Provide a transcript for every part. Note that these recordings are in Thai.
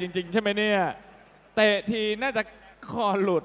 จริง ๆ ใช่ไหมเนี่ย เตะทีน่าจะคอหลุด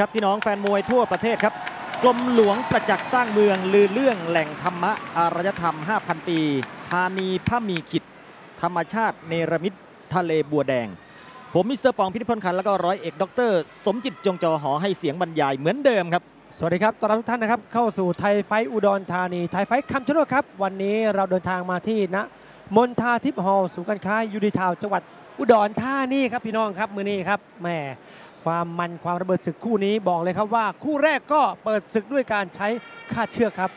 ครับพี่น้องแฟนมวยทั่วประเทศครับกรมหลวงประจักษ์สร้างเมืองลือเลื่องแหล่งธรรมะอารยธรรม 5,000 ปีธานีผ้าหมี่ขิดธรรมชาติเนรมิตทะเลบัวแดง ผมมิสเตอร์ป๋องพินิพนธ์ขันแล้วก็ร้อยเอกด็อกเตอร์สมจิตจงจอหอให้เสียงบรรยายเหมือนเดิมครับ สวัสดีครับต้อนรับทุกท่านนะครับ เข้าสู่ไทยไฟท์อุดรธานี ไทยไฟท์คำชะโนดครับ วันนี้เราเดินทางมาที่ณมณฑาทิพย์ฮอลล์ศูนย์การค้ายูดีทาวน์จังหวัดอุดรธานีครับพี่น้องครับมือนี้ครับแหม ความมันความระเบิดศึกคู่นี้บอกเลยครับว่าคู่แรกก็เปิดศึกด้วยการใช้คาดเชือกครับ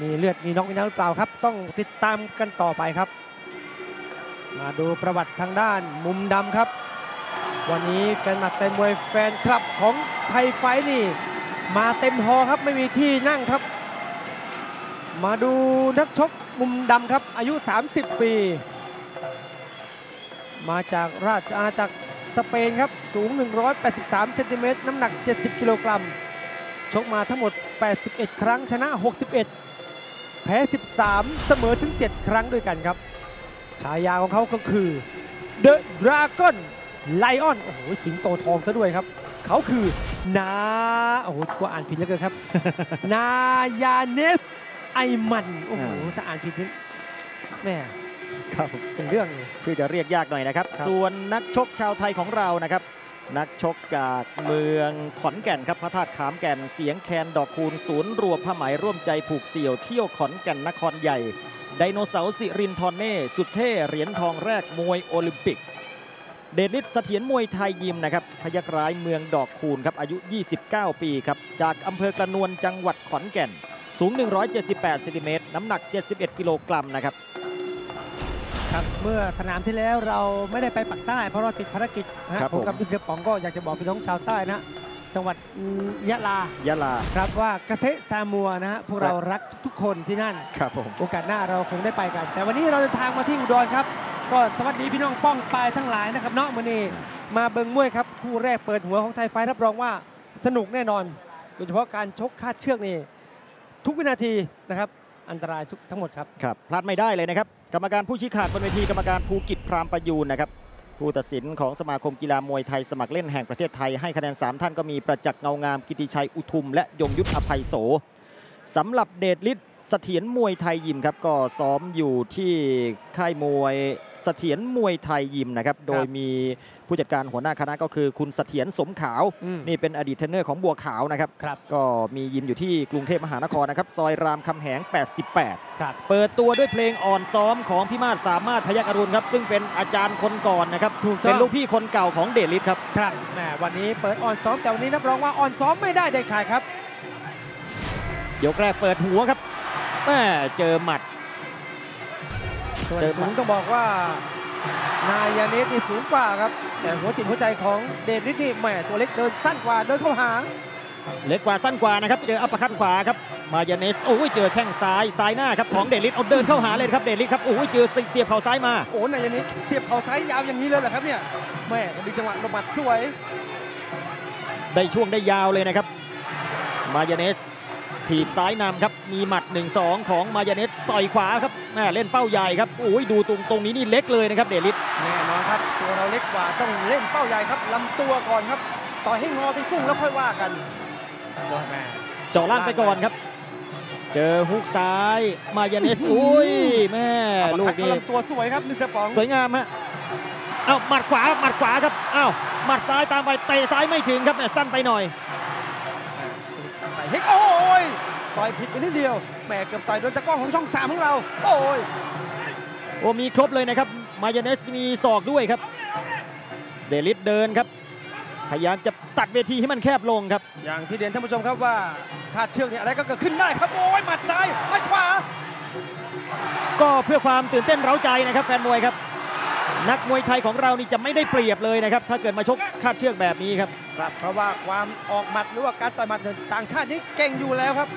มีเลือดมีน้องมีน้ำหรือเปล่าครับ ต้องติดตามกันต่อไปครับ มาดูประวัติทางด้านมุมดำครับ วันนี้แฟนหมัดแฟนมวยแฟนคลับของไทยไฟนี่ มาเต็มฮอครับไม่มีที่นั่งครับ มาดูนักชกมุมดำครับอายุ 30 ปี มาจากราชอาณาจักร สเปนครับ สูง 183เซนติเมตรน้ำหนัก 70 กิโลกรัม ชกมาทั้งหมด 81 ครั้งชนะ 61 แพ้ 13 เสมอถึง 7 ครั้งด้วยกันครับ ฉายาของเขาก็คือ The Dragon Lion โอ้โห สิงโตทองซะด้วยครับ เขาคือนาโอ้โหกว่าอ่านผิดแล้วเกินครับ นายาเนสไอมัน โอ้โห ถ้าอ่านผิดนี่แม่ ครับเป็นเรื่องเลยชื่อจะเรียกยากหน่อยนะครับครับ ส่วนนักชกชาวไทยของเรานะครับ นักชกจากเมืองขอนแก่นครับพระธาตุขามแก่นเสียงแคนดอกคูณศูนย์รวมผ้าไหมร่วมใจผูกเสี่ยวเที่ยวขอนแก่นนครใหญ่ ไดโนเสาร์สิรินทรเน่ สุดเท่เหรียญทองแรกมวยโอลิมปิก เดชฤทธิ์เสถียรมวยไทยยิมนะครับพยักร้ายเมืองดอกคูณครับอายุ 29 ปีครับจากอำเภอกระนวนจังหวัดขอนแก่น สูง 178เซนติเมตรน้ำหนัก 71 กิโลกรัมนะครับ ครับเมื่อสนามที่แล้วเราไม่ได้ไปปักใต้ เพราะเราติดภารกิจนะฮะครับผมกับผมพิเศษป๋องก็อยากจะบอกพี่น้องชาวใต้นะ จังหวัดยะลายะลา ครับว่าเกษตรซามัวนะฮะพวกเรารักทุกๆคนที่นั่น ครับผม โอกาสหน้าเราคงได้ไปกัน แต่วันนี้เราเดินทางมาที่อุดรครับ ก็สวัสดีพี่น้องป้องปายทั้งหลายนะครับเนาะมือนี้มาเบิงมวยครับคู่แรกเปิดหัวของไทยไฟท์รับรองว่าสนุกแน่นอน โดยเฉพาะการชกคาดเชือกนี่ทุกวินาทีนะครับ อันตรายทุกทั้งหมดครับครับพลาดไม่ได้เลยนะครับ กรรมการผู้ชี้ขาดบนเวทีกรรมการภูกิจพรามประยูนนะครับผู้ตัดสินของสมาคมกีฬามวยไทยสมัครเล่นแห่งประเทศไทยให้คะแนน 3 ท่านก็มีประจักษ์เงางามกิติชัยอุทุม และยงยุทธอภัยโส สำหรับเดชฤทธิ์เสถียรมวยไทยยิมครับก็ซ้อมอยู่ที่ค่ายมวยเสถียรมวยไทยยิมนะครับโดยมีผู้จัดการหัวหน้าคณะก็คือคุณเสถียรสมขาวอืมนี่เป็นอดีตเทรนเนอร์ของบัวขาวนะครับครับก็มียิมอยู่ที่กรุงเทพมหานครนะครับซอยรามคำแหง 88 ครับ เปิดตัวด้วยเพลงอ่อนซ้อมของพี่มาศสามารถพยักอรุณครับ ซึ่งเป็นอาจารย์คนก่อนนะครับถูกต้องเป็นลูกพี่คนเก่าของเดชฤทธิ์ครับครับแหมวันนี้เปิดอ่อนซ้อมแต่วันนี้รับรองว่าอ่อนซ้อมไม่ได้เด็ดขาดครับ ยกแรกเปิดหัวครับแม่เจอหมัดสวนเจอสูงต้องบอกว่านายาเนสนี่สูงกว่าครับ แต่หัวจิตหัวใจของเดชฤทธิ์นี่แหมตัวเล็กเดินสั้นกว่าเดินเข้าหา เล็กกว่าสั้นกว่านะครับ เจออัปเปอร์คัตขวาครับ นายาเนสโอ้ยเจอแข้งซ้ายซ้ายหน้าครับของเดชฤทธิ์เอาเดินเข้าหาเลยครับเดชฤทธิ์ครับโอ้ยเจอเสียบเข่าซ้ายมาโอ้นายยันนี้เสียบเข่าซ้ายยาวอย่างนี้เลยเหรอครับเนี่ยแม่ดึงจังหวะลงหมัดสวย ได้ช่วงได้ยาวเลยนะครับนายาเนส ถีบซ้ายนำครับ มีหมัด 1-2 ของนายาเนสต่อยขวาครับแม่เล่นเป้าใหญ่ครับโอ้ยดูตรงตรงนี้นี่เล็กเลยนะครับเดชฤทธิ์แน่นอนครับ ตัวเราเล็กกว่าต้องเล่นเป้าใหญ่ครับลำตัวก่อนครับ ต่อยให้งอเป็นกุ้งแล้วค่อยว่ากันแม่เจาะล่างไปก่อนครับ เจอฮุกซ้าย นายาเนสอุ้ยแม่ลูกนี้ลำตัวสวยครับมิสเตอร์ป๋องสวยงามฮะเอ้าหมัดขวาหมัดขวาครับเอ้าหมัดซ้ายตามไปเตะซ้ายไม่ถึงครับแม่สั้นไปหน่อยใส่ เฮกโอ้ยต่อยผิดไปนิดเดียวแหม่เกือบต่อยโดนตะกร้องของช่องสามของเรา โอ้ยโอ้มีครบเลยนะครับ มายาเนสมีศอกด้วยครับ เดลิสเดินครับ พยายามจะตัดเวทีให้มันแคบลงครับ อย่างที่เรียนท่านผู้ชมครับว่าคาดเชือกเนี่ยอะไรก็เกิดขึ้นได้ครับ โอ้ยหมัดซ้ายหมัดขวา ก็เพื่อความตื่นเต้นเร้าใจนะครับแฟนมวยครับ นักมวยไทยของเรานี่จะไม่ได้เปรียบเลยนะครับ ถ้าเกิดมาชกคาดเชือกแบบนี้ครับครับ เพราะว่าความออกหมัดหรือว่าการต่อยหมัดเนี่ยต่างชาตินี้เก่งอยู่แล้วครับ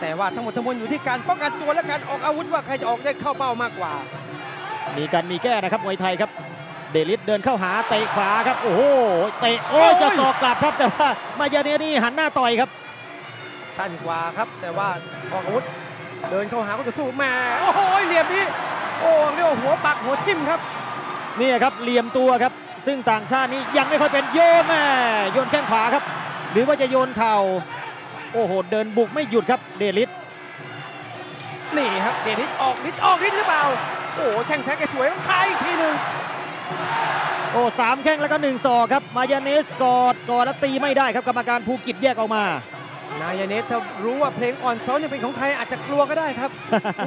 แต่ว่าทั้งหมดทั้งมวลอยู่ที่การป้องกันตัวและการออกอาวุธว่าใครจะออกได้เข้าเป้ามากกว่า มีการมีแก้นะครับมวยไทยครับ เดลิสเดินเข้าหาเตะขวาครับโอ้โหเตะโอ้ยโอ้ยจะศอกกลับครับแต่ว่ามายาเนสนี่หันหน้าต่อยครับสั้นกว่าครับ แต่ว่าออกอาวุธเดินเข้าหาก็จะสู้แหม่โอ้โหเหลี่ยมนี้โอ้เรียกว่าหัวปักหัวทิ่มครับ นี่ครับเหลี่ยมตัวครับ ซึ่งต่างชาตินี้ยังไม่ค่อยเป็นโยนแม่โยนแข้งขวาครับ หรือว่าจะโยนเข่าโอ้โหเดินบุกไม่หยุดครับเดลิสนี่ครับเดนิสออกนิดออกนิดหรือเปล่าโอ้โหแข้งแท้แกสวยต้องใช้อีกทีหนึ่งโอ้สามแข้งแล้วก็หนึ่งศอกครับ มายาเนสกอดกอดแล้วตีไม่ได้ครับกรรมการภูกิจแยกออกมานายเนสถ้ารู้ว่าเพลงอ่อนซ้อนเนี่ยเป็นของใครอาจจะกลัวก็ได้ครับ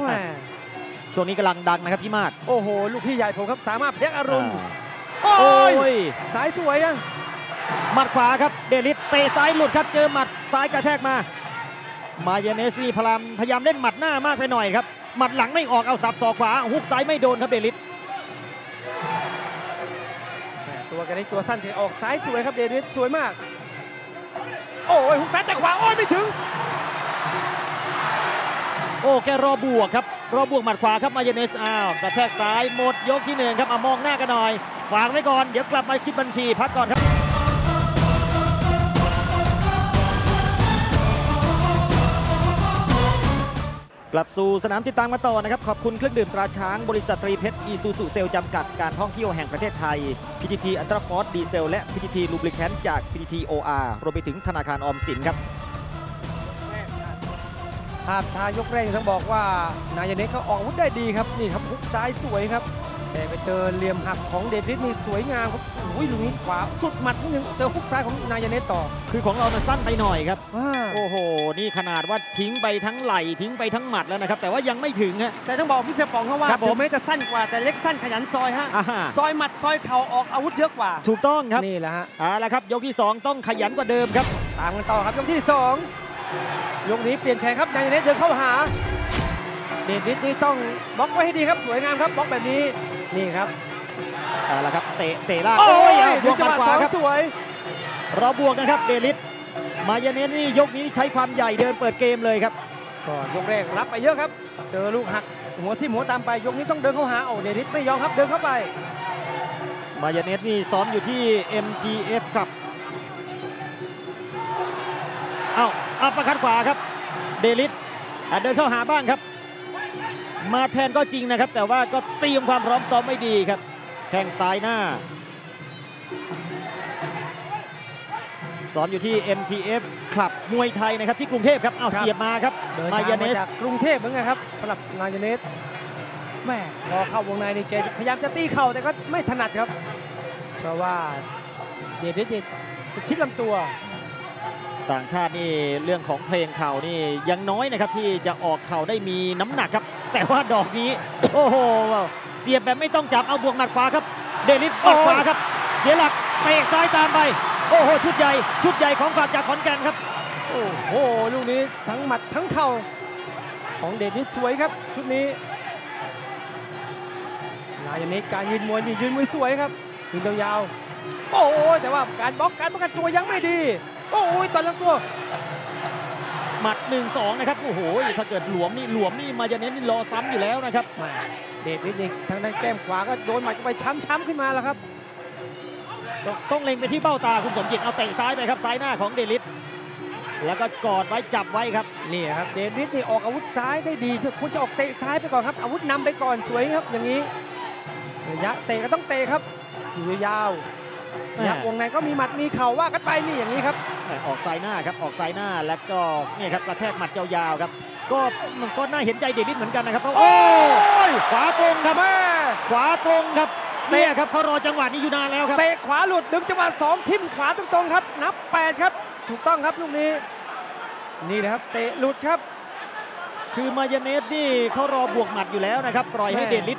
แหม่ ช่วงนี้กำลังดังนะครับพี่มาดโอ้โห ลูกพี่ใหญ่ผมครับสามารถเพลกอารมณ์อ่าโอ้โอ้ยยสายสวยอะหมัดขวาครับเดลิสเตะซ้ายหลุดครับเจอหมัดซ้ายกระแทกมา มายาเนสนี่พยายามพยายามเล่นหมัดหน้ามากไปหน่อยครับหมัดหลังไม่ออกเอาสับศอกขวาฮุกซ้ายไม่โดนครับเดลิสแหม่ตัวแกนี่ตัวสั้นที่ออกซ้ายสวยครับเดนิสสวยมาก โอ้ยหุกซ้ายแต่ขวาโอ้ยไม่ถึง โอ้แกรอบวกครับ รอบบวกหมัดขวาครับมายเนสอ้าวกระแทกซ้ายหมดยกที่หนึ่งครับเอามองหน้ากันหน่อย ฝากไว้ก่อนเดี๋ยวกลับมาคิดบัญชีพักก่อนครับกลับสู่สนามติดตามมาต่อนะครับ ขอบคุณเครื่องดื่มตราช้างบริษัทตรีเพชรอีซูซูเซลจำกัดการท่องเที่ยวแห่งประเทศไทย PTT UltraForce Diesel และ PTT Lubricants จาก PTT OR รวมไปถึงธนาคารออมสินครับ ภาพช้ายกแรกต้องบอกว่านายาเนสก็ออกอาวุธได้ดีครับนี่ครับฮุกซ้ายสวยครับแต่ไปเจอเหลี่ยมหักของเดชฤทธิ์นี่สวยงามครับโอ้ยลูกนี้ขวาสุดหมัดนิดนึงเจอฮุกซ้ายของนายาเนสต่อ คือของเรามันสั้นไปหน่อยครับโอ้โห นี่ขนาดว่าทิ้งไปทั้งไหลทิ้งไปทั้งหมัดแล้วนะครับ แต่ว่ายังไม่ถึงฮะแต่ต้องบอกพี่เสือป๋องเขาว่าผมแม้จะสั้นกว่าแต่เล็กสั้นขยันซอยฮะซอยหมัดซอยเข่าออกอาวุธเยอะกว่า ถูกต้องครับนี่แหละฮะอ่าแล้วครับยกที่ 2 ต้องขยันกว่าเดิมครับตามกันต่อครับยกที่ 2 ยกนี้เปลี่ยนแผนครับนายเนสเดินเข้าหา เดวิดนี่ต้องบล็อกไว้ให้ดีครับสวยงามครับบล็อกแบบนี้นี่ครับเอาละครับเตะเตะล่างโอ้ยบวกกันขวาครับสวยเราบวกนะครับเดลิสมายาเนสนี่ยกนี้ใช้ความใหญ่เดินเปิดเกมเลยครับก่อนยกแรกรับไปเยอะครับ เจอลูกหักหัวที่หัวตามไปยกนี้ต้องเดินเข้าหาโอ้เดชฤทธิ์ไม่ยอมครับเดินเข้าไป นายาเนสนี่ซ้อมอยู่ที่ MTF ครับอ้าว อัปเปอร์คัดขวาครับ เดชฤทธิ์อะเดินเข้าหาบ้างครับ มาแทนก็จริงนะครับ แต่ว่าก็เตรียมความพร้อมซ้อมไม่ดีครับแข้งซ้ายหน้าซ้อมอยู่ที่ MTF คลับมวยไทยนะครับที่กรุงเทพครับเอาครับเสียบมาครับเดินมาทางยาเนมาสจากกรุงเทพเหมือนกันครับสำหรับนายเนสแม่พอเข้าวงในนี่แกพยายามจะตีเข่าแต่ก็ไม่ถนัดครับ เพราะว่าเดนิสนี่ชิดลำตัว ต่างชาตินี่เรื่องของเพลงเข่านี่ยังน้อยนะครับที่จะออกเข่าได้มีน้ำหนักครับ แต่ว่าดอกนี้ โอ้โหเสียบแบบไม่ต้องจับเอาบวกหมัดขวาครับ เดลิสหมัดขวาครับ เสียหลักเตะซ้ายตามไป โอ้โหชุดใหญ่ชุดใหญ่ของฝากจากขอนแก่นครับ โอ้โหลูกนี้ทั้งหมัดทั้งเข่าของเดนิสสวยครับ ชุดนี้นายเนสการยืนมวยนี่ยืนมวยสวยครับยืนยาวๆโอ้โหแต่ว่าการบล็อกการป้องกันตัวยังไม่ดี โอ้ยตอนลำตัวหมัด1นสองนะครับโอ้โหถ้าเกิดหลวมนี่หลวมนี่มายาเนสนี่รอซ้ำอยู่แล้วนะครับแม่เดชฤทธิ์นี่ทางด้านแก้มขวาก็โดนหมัดเข้าไปช้ำๆขึ้นมาแล้วครับต้องต้องเล็งไปที่เบ้าตาคุณสมจิตเอาเตะซ้ายไปครับซ้ายหน้าของเดลิสแล้วก็กอดไว้จับไว้ครับนี่ครับเดชฤทธิ์นี่ออกอาวุธซ้ายได้ดีควรจะออกเตะซ้ายไปก่อนครับ อาวุธนำไปก่อนสวยครับอย่างนี้ระยะเตะก็ต้องเตะครับอยู่ยาวๆระ ยะวงในก็มีหมัดมีเข่าว่ากันไปนี่อย่างนี้ครับ ออกซ้ายหน้าครับออกซ้ายหน้าแล้วก็เนี่ยครับกระแทกหมัดยาวๆครับ ก็มันก็น่าเห็นใจเดชฤทธิ์เหมือนกันนะครับเพราะโอ้ยขวาตรงครับแม่ขวาตรงครับเนี่ยครับเขารอจังหวะนี้อยู่นานแล้วครับเตะขวาหลุดดึงจังหวะสองทิ่มขวาตรงๆครับ นับแปดครับถูกต้องครับลูกนี้ นี่นะครับเตะหลุดครับ คือนายาเนสนี่เขารอบวกหมัดอยู่แล้วนะครับปล่อยให้แม่เดชฤทธิ์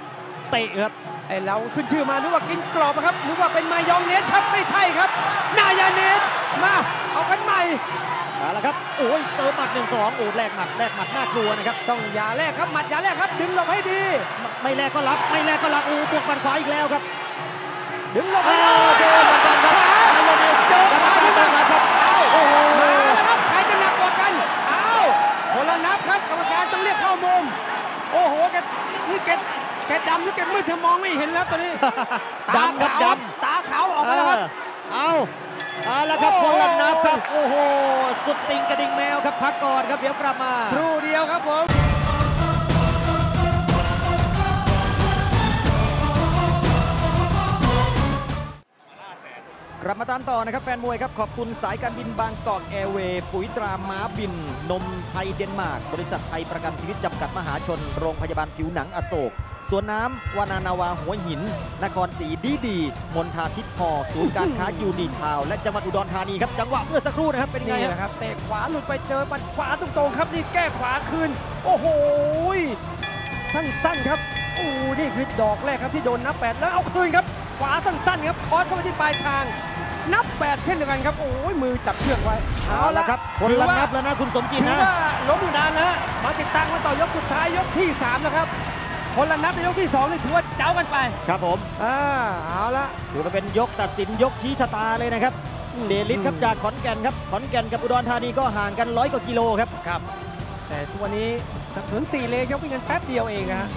เตะครับ ไอเราขึ้นชื่อมานึกว่ากินกรอบนะครับนึกว่าเป็นมายองเนสครับไม่ใช่ครับ นายาเนสมาเอากันใหม่เอาละครับโอ้ยเติมหมัดหนึ่งสองโอ้แลกหมัดแลกหมัดน่ากลัวนะครับต้องอย่าแลกครับหมัดอย่าแลกครับ ดึงหลบให้ดีไม่ไม่แลกก็รับไม่แลกก็รับโอ้บวกหมัดขวาอีกแล้วครับ ดึงหลบอ้าให้ดีวเจอเหมือนกันครับมายาเนสเจอกรรมการเตือนครับโอ้โหมาแล้วครับใครจะหนักกว่ากันเอาคนละนับครับกรรมการต้องเรียกเข้ามุมโอ้โหแกนี่แก แกดำหรือแกมืดเธอมองไม่เห็นแล้วตอนนี้ดำครับดตาขาวออกำมาแล้วครับเออเอาเอาละครับโอ้คโหนละนับครับโอ้โหสุดติงกระดิ่งแมวครับพักก่อนครับเดี๋ยวกลับมาครู่เดียวครับผมกลับมาตามต่อนะครับแฟนมวยครับ ขอบคุณสายการบินบางกอกแอร์เวย์ปุ๋ยตราม้าบิน นมไทยเดนมาร์ก บริษัทไทยประกันชีวิตจำกัดมหาชน โรงพยาบาลผิวหนังอโศก สวนน้ำวานานาวาหัวหิน นครศรีดีดีมนทาทิพย์พอศูนย์การค้ายูนีทาวน์และจังหวัดอุดรธานีครับจังหวะเมื่อสักครู่นะครับเป็นยังไงนี่คแหรับละครับเตะขวาหลุดไปเจอปัดขวาตรงๆครับนี่แก้ขวาคืนโอ้โหสั้นๆครับโอ้นี่คือดอกแรกครับที่โดนนับแปดแล้วเอาคืนครับขวาสั้นๆครับคอสเข้าไปที่ปลายทางนับแปดเช่นเดียวกันครับ โอ้ยมือจับเชือกไว้เอาละครับ คนละนับแล้วนะคุณสมจิตถือนะว่าล้มอยู่นานนะฮะมาติดตามกันต่อยกสุดท้ายยกที่สามนะครับ คนละนับในยกที่สองนี่ถือว่าเจ้ากันไป ครับผมอ่าเอาละถือว่าเป็นยกตัดสินยกชี้ชะตาเลยนะครับ เดลิสครับจากขอนแก่นครับ ขอนแก่นกับอุดรธานีก็ห่างกันร้อยกว่ากิโลครับ ครับ แต่ทุกวันนี้สนับสนุนสี่เลยกไปกันแป๊บเดียวเองนะฮะ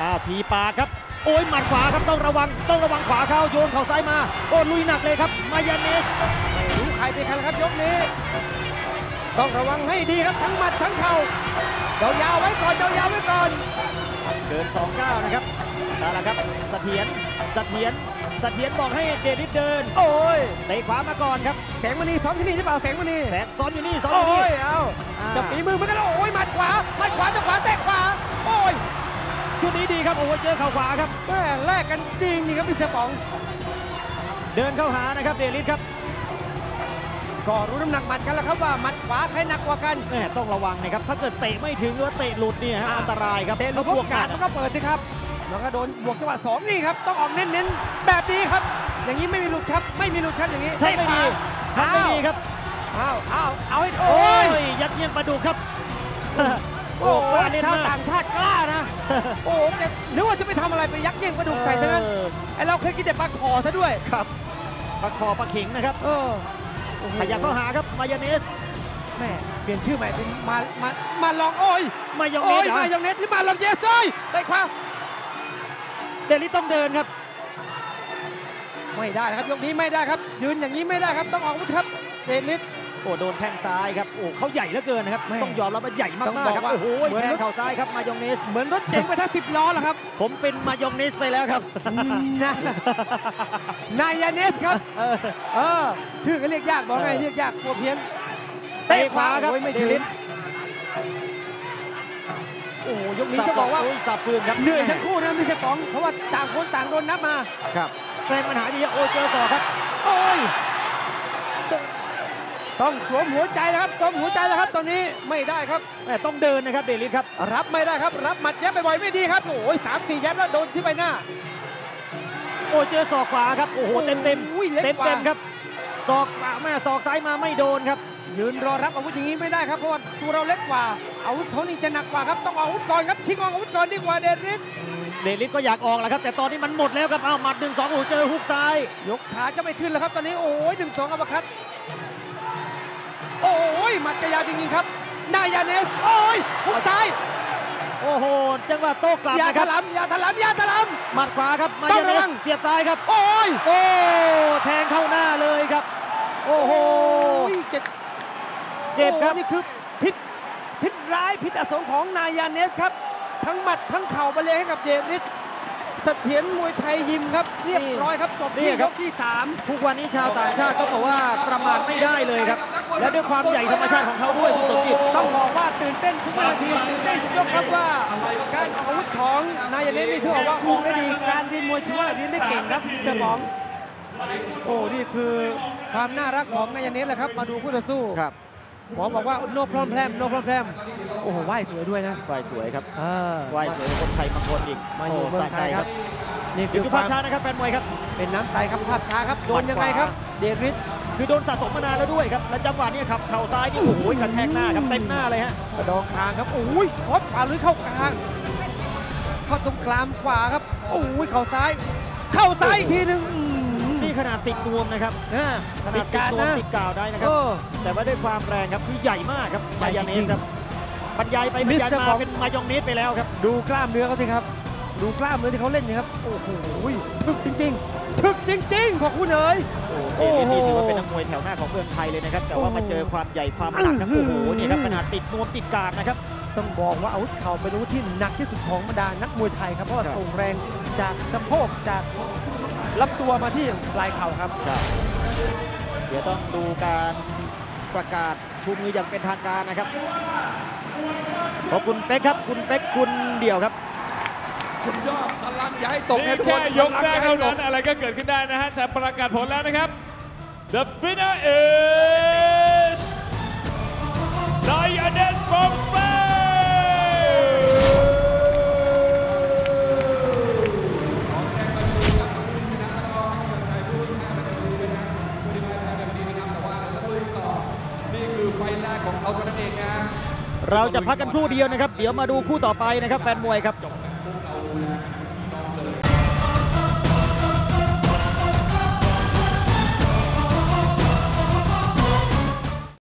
อ้าวทีปากครับ โอ้ยหมัดขวาครับต้องระวัง ต้องระวังขวาเข้าโยนเข่าซ้ายมา โอ้ลุยหนักเลยครับ มายาเนสไม่รู้ใครเป็นใครแล้วครับยกนี้ ต้องระวังให้ดีครับทั้งหมัดทั้งเข่าเดายาวไว้ก่อนเดายาวไว้ก่อน เดิน2ก้าวนะครับนั่นแหละครับเสถียรเสถียรเสถียรบอกให้เดลิสเดิน โอ้ยเตะขวามาก่อนครับ แสงมณีซ้อมที่นี่หรือเปล่าแสงมณีแสงซ้อมอยู่นี่ซ้อมอยู่โอ้นี่ยเอาอ่าจะฝีมือเหมือนกันแล้วโอ้ยหมัดขวาหมัดขวาจะขวาแตะขวาโอ้ยชุดนี้ดีครับโอ้ยเจอเข่าขวาครับแม่แลกกันดีจริงๆครับพี่เสยป๋อง เดินเข้าหานะครับเดลิสครับ ก็รู้น้ำหนักหมัดกันแล้วครับว่าหมัดขวาใครหนักกว่ากันแม่ต้องระวังนะครับถ้าเกิดเตะไม่ถึงหรือว่าเตะหลุดเนี่ยฮะอ่าอันตรายครับเตะลูกพวกกากัดดมันก็เปิดสิครับแล้วก็โดนบวกจังหวะสองนี่ครับต้องออกเน้นๆแบบนี้ครับ อย่างนี้ไม่มีหลุดครับไม่มีหลุดครับอย่างนี้ทำไม่ดีทำไม่ดีครับอ้าวอ้าวเอาให้โอ้โอ้ยยยัดเยียดปลาดุกครับโอ้โอ้กล้าเล่นชาวมากต่างชาติกล้านะ โอ้แกนึกว่าจะไปทำอะไรไปยักเย่งปลาดุกใส่ทั้งนั้นเออไอเราเคยกินแต่ปลาขอซะด้วย ครับ ปลาคอปลาเข็งนะครับ เออโอ้โห ขยับเข้าหาครับมายาเนสแม่เปลี่ยนชื่อใหม่เป็นมามามาลองโอ้ยมายองเนโอ้สยเหรอมายองเนสหรือมาลองเยสเอ้ยได้ความเดลิสต้องเดินครับ ไม่ได้นะครับยกนี้ไม่ได้ครับ ยืนอย่างนี้ไม่ได้ครับต้องออกอาวุธครับเดนิส โอ้โดนแข้งซ้ายครับโอ้เขาใหญ่เหลือเกินนะครับแม่ต้องยอมรับว่าใหญ่ต้องมากบอกๆครับว่าโอ้โหเหมือนแทงเข่าซ้ายครับมายองเนส เหมือนรถเก๋งไปทั้งสิบล้อแล้วครับ ผมเป็นมายองเนสไปแล้วครับนะนายาเนสครับเออเออชื่อก็เรียกยากบอกไงเออเรียกยากกลัวเพี้ยนเตะขวาครับโอ้ยไม่เดถึลิงสโอ้โหยกนี้สับจะบอกว่าโยสับปืนครับเหนื่อยทั้งคู่นะมิสเตอร์ป๋องเพราะว่าต่างคนต่างโดนนับมาครับแรงปัญหาดีโอ้ยเจอศอกครับ โอ้ย ต้องสวมหัวใจแล้วครับสวมหัวใจแล้วครับ ตอนนี้ไม่ได้ครับแม่ต้องเดินนะครับเดลิสครับ รับไม่ได้ครับ รับหมัดแยบบ่อยๆไม่ดีครับโอ้ยสามสี่แยบแล้วโดนที่ใบหน้า โอ้ยเจอศอกขวาครับโอ้โหเต็มเต็มอุ้ยเล็กเต็มกว่าเต็มๆครับศอกสาแม่ศอกซ้ายมาไม่โดนครับ ยืนรอรับอาวุธอย่างนี้ไม่ได้ครับเพราะว่าตัวเราเล็กกว่าอาวุธเขานี่จะหนักกว่าครับต้องเอาอาวุธก่อนครับชิงเอาอาวุธก่อนดีกว่าเดริสเดลิสก็อยากออกแหละครับ แต่ตอนนี้มันหมดแล้วครับเอาหมัดหนึ่งสองโอ้โหเจอฮุกซ้าย ยกขาจะไม่ขึ้นแล้วครับตอนนี้โอ้ยหนึ่งสองอัปคัต โอ้ยหมัดกระยาวจริงๆครับนายาเนสโอ้ยหุกซ้ายโอ้โหจังหวะโต้กลับอย่านะถครับลำอย่าถลำอย่าถลหมัดขวาครับมาต้ยาองเนระวัสงเสียบซ้ายครับำโอ้ยโอ้แทงเข้าหน้าเลยครับ โอ้โหโอ้ยเจ็บเจ็บครับโอ้นี่คือพิษพิษร้ายพิษอสงของนายาเนสครับ ทั้งหมัดทั้งเข่าไปเลยให้กับเจมส์นิดเสถียรมวยไทยยิมครับเรียบร้อยครับจบนี่ที่คยรับกที่สามทุกวันนี้ชาวต่างชาติก็บอกว่าประมาทไม่ได้เลยครับ และด้วยความใหญ่ธรรมชาติของเขาด้วยคุณสมจิตต้องบอกว่าตื่นเต้นทุกนาทีตื่นเต้นทุกยกครับว่า การออกอาวุธของนายาเนสนี่ถือว่าออกได้ดี การเรียนมวยถือว่าเรียนได้เก่งครับเจะมองโอ้นี่คือความน่ารักของนายาเนสแหละครับมาดูคู่ต่อสู้ครับหมอบอกว่าโนพร้อมแพรมโนพร้อมแพรมโอ้โหไหวสวยด้วยนะไหวสวยครับเออไหวสวยกว่าคนไทยบางคนอีกมาอยู่โเมืองไทยครับนี่เดี๋คืยวอดูคภาพวามช้านะครับแฟนมวยครับเป็นน้ำใจครับภาพช้าครับโดนยังไงครับ เดชฤทธิ์ คือโดนสะสมมานานแล้วด้วยครับและจังหวะนี้ครับเข่าซ้ายนี่โอ้โหกระแทกหน้าครับเต็มหน้าเลยฮะกระดองคางครับโอ้ยคอสขวาลุยเข้ากลางเข้าตรงกลางขวาครับโอ้ยเข่าซ้าย เข้าซ้ายอีกทีหนึ่งอืมนี่ขนาดติดนวมนะครับนะขนาดติดนวมติดกาวได้นะคเอรับอแต่ว่าด้วยความแรงครับคือใหญ่มากครับใหญ่มายาเนจริสงครับบรรยายไปบรรยายมิสเตอร์มาบอกเป็นมายองเนสไปแล้วครับ ดูกล้ามเนื้อเขาสิครับ ดูกล้ามเนื้อที่เขาเล่นนะครับ โอ้โหถึกจริงๆถึกจริงๆ ขอบคุณเอ๋ยโอ้โหโอ้โหนี่ถือว่าเป็นนักมวยแถวหน้าของเมืองไทยเลยนะครับ แต่ว่ามาเจอความใหญ่ความหนักครับอื้โอ้อหืโหอนี่ครับขนาดติดนวมติดการนะครับ ต้องบอกว่าอาวุธเข่าเป็นอาวุธที่หนักที่สุดของบรรดานักมวยไทยครับ เพราะว่าครับส่งแรงจากสะโพกจากลำตัวมาที่ปลายเข่าครับครับ เดี๋ยวต้องดูการประกาศชูมืออย่างเป็นทางการนะครับ ขอบคุณเป๊กครับ คุณเป๊กคุณเดี่ยวครับ สุดยอดพลังอย่าให้ตกนี่นะทุกคแค่นยกแรกพลังอย่เท่าให้ตนั้นอะไรก็เกิดขึ้นได้นะฮะจะประกาศผลแล้วนะครับ The winner is Lioness from Spain นี่คือไฟล์แรกของเขาเท่านั้นเองนะเราจะพักกันครู่เดียวนะครับ เดี๋ยวมาดูคู่ต่อไปนะครับ แฟนมวยครับจบนะ